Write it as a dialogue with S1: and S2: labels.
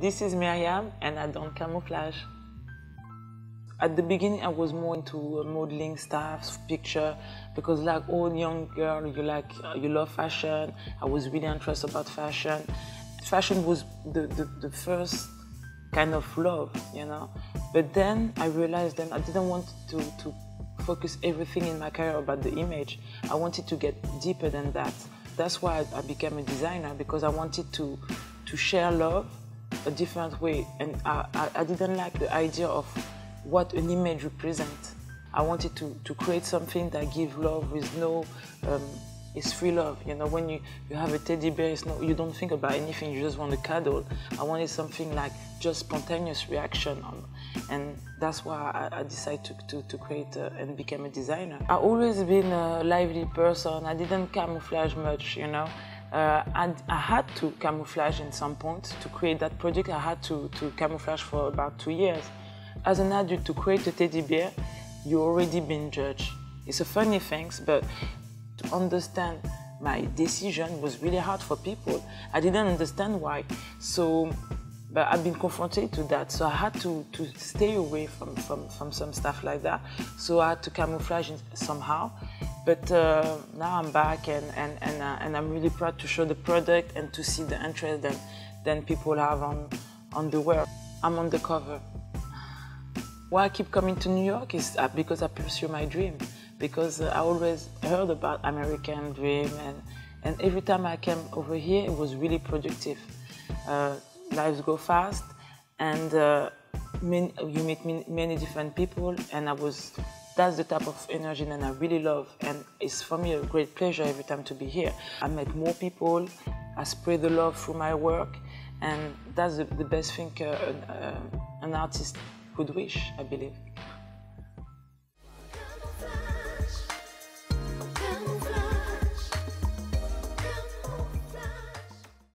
S1: This is Myriam and I don't camouflage. At the beginning, I was more into uh, modeling stuff, picture, because like all young girl, you like uh, you love fashion. I was really interested about fashion. Fashion was the, the, the first kind of love, you know. But then I realized that I didn't want to, to focus everything in my career about the image. I wanted to get deeper than that. That's why I became a designer because I wanted to to share love a different way, and I, I, I didn't like the idea of what an image represents. I wanted to, to create something that gives love with no, um, it's free love. You know, when you, you have a teddy bear, it's no, you don't think about anything, you just want to cuddle. I wanted something like just spontaneous reaction on, and that's why I, I decided to, to, to create a, and become a designer. I've always been a lively person. I didn't camouflage much, you know. Uh, and I had to camouflage in some point to create that project. I had to, to camouflage for about two years. As an adult, to create a teddy bear, you already been judged. It's a funny thing, but to understand my decision was really hard for people. I didn't understand why. So, but I've been confronted to that. So I had to, to stay away from, from, from some stuff like that. So I had to camouflage somehow. But uh, now I'm back and, and, and, uh, and I'm really proud to show the product and to see the interest that, that people have on, on the work. I'm on the cover. Why I keep coming to New York is uh, because I pursue my dream. Because uh, I always heard about American dream and, and every time I came over here, it was really productive. Uh, lives go fast and uh, you meet many different people and I was, that's the type of energy that I really love and it's for me a great pleasure every time to be here. I met more people, I spread the love through my work and that's the, the best thing uh, uh, an artist could wish, I believe.